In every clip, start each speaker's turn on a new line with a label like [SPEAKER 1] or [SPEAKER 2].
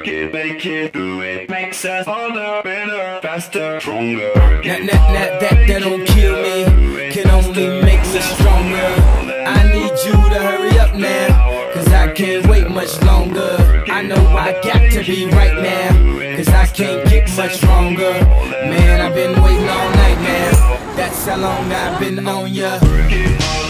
[SPEAKER 1] Work it, make it, do it. Makes us harder, better, faster, stronger.
[SPEAKER 2] That, that, that, that, that don't kill me, can only make me stronger. I need you to hurry up now, cause I can't wait much longer. I know I got to be right now, cause I can't get much stronger. Man, I've been waiting all night now, that's how long I've been on ya.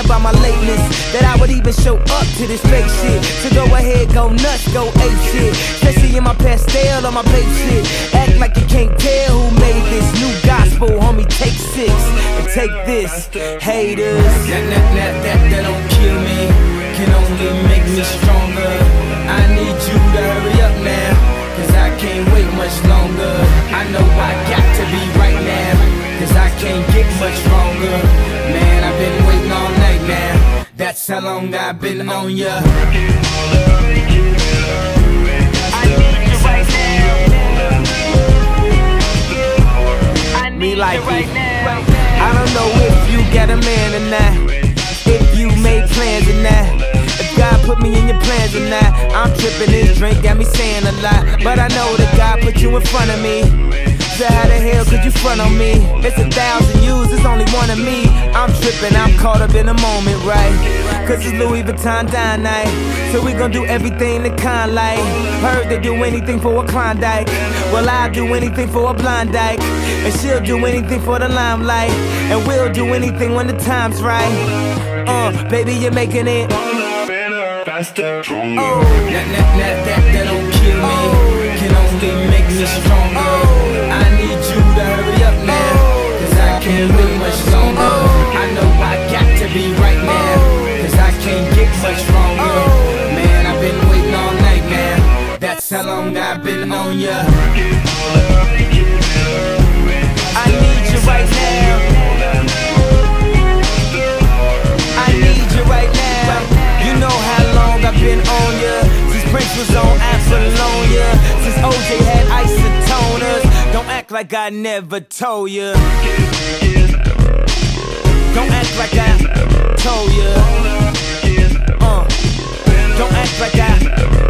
[SPEAKER 2] honored by my lateness That I would even show up to this fake shit. So go ahead, go nuts, go ape shit. Especially in my Pastelle or my Bape shit. Act like you can't tell who made this new gospel Homie, take six and take this Haters. That, that, that, that, that don't kill me Can only make me stronger. I need you to hurry up now Cause I can't wait much longer. I know I got to be right now Cause I can't get much stronger That's how long I've been on ya.
[SPEAKER 3] You right. I need
[SPEAKER 2] Me like
[SPEAKER 3] right
[SPEAKER 2] it. I don't know if you got a man or not. If you made plans or not. If God put me in your plans or not. I'm tripping, this drink got me saying a lot. But I know that God put you in front of me. So how the hell could you front on me? It's a thousand yous, it's only one of me I'm tripping, I'm caught up in the moment, right? Cause it's Louis Vuitton dine night So we gon' do everything the kind like Heard they do anything for a Klondike. Well I'll do anything for a blind dyke And she'll do anything for the limelight. And we'll do anything when the time's right. Uh, baby you're making it.
[SPEAKER 1] Better, faster, stronger.
[SPEAKER 2] Oh, that, that, that, that, that don't kill me. Can only make me stronger. I need ya I need you right now I need you right now. You know how long I've been on ya. Since Prince was on. Since OJ had isotoners. Don't act like I never told ya. Don't act like I told ya. Uh. Don't act like I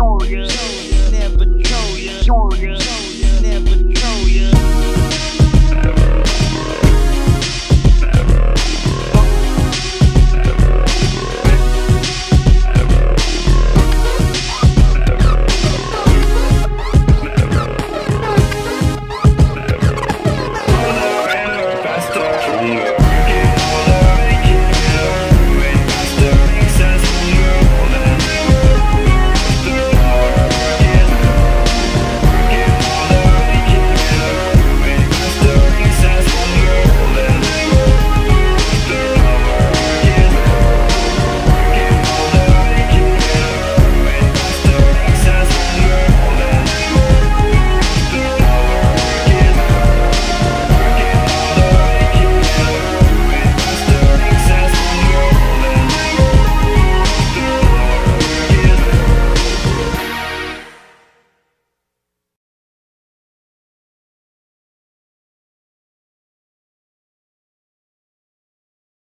[SPEAKER 2] Never troll ya. Never ya. Never troll ya.